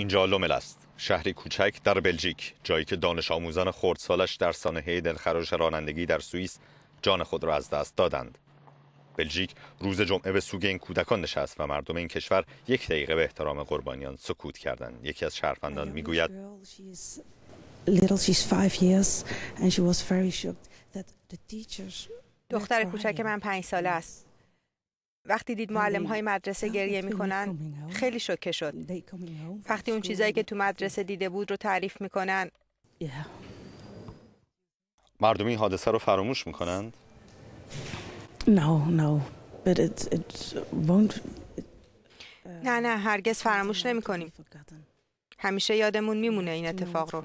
اینجا لومل است. شهری کوچک در بلژیک جایی که دانش آموزان خردسالش در سانحه دلخراش رانندگی در سوئیس جان خود را از دست دادند. بلژیک روز جمعه به سوگ این کودکان نشست و مردم این کشور یک دقیقه به احترام قربانیان سکوت کردند. یکی از شهروندان می‌گوید دختر کوچک من پنج ساله است. وقتی دید معلم های مدرسه گریه می‌کنن خیلی شوکه شد. وقتی اون چیزایی که تو مدرسه دیده بود رو تعریف می‌کنن. مردم این حادثه رو فراموش می‌کنند؟ نه نه هرگز فراموش نمی کنیم همیشه یادمون میمونه این اتفاق رو.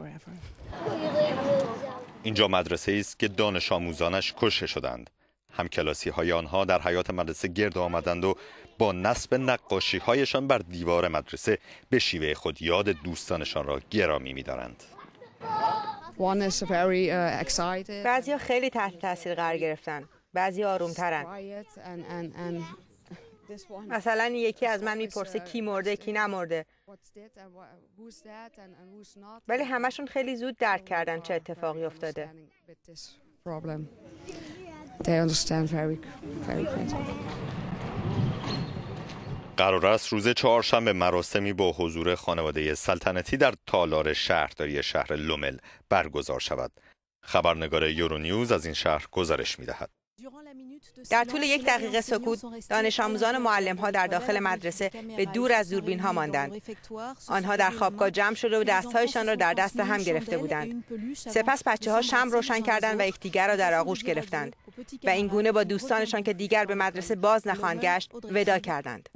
اینجا مدرسه است که دانش آموزانش کشته شدند. همکلاسی های آنها در حیات مدرسه گرد آمدند و با نصب نقاشی هایشان بر دیوار مدرسه به شیوه خود یاد دوستانشان را گرامی می‌دارند. بعضی خیلی تحت تاثیر قرار گرفتن. بعضی آرومترن. مثلا یکی از من می‌پرسه کی مرده کی نمرده. ولی همشون خیلی زود درک کردن چه اتفاقی افتاده. قرار است روز چهارشنبه مراسمی با حضور خانواده سلطنتی در تالار شهرداری شهر لومل برگزار شود. خبرنگار یورونیوز از این شهر گزارش می دهد. در طول یک دقیقه سکوت دانش آموزان و معلم ها در داخل مدرسه به دور از دوربین ها ماندند. آنها در خوابگاه جمع شده و دستهایشان را در دست هم گرفته بودند. سپس بچه ها شم روشن کردند و یکدیگر را در آغوش گرفتند و این گونه با دوستانشان که دیگر به مدرسه باز نخواهند گشت ودا کردند.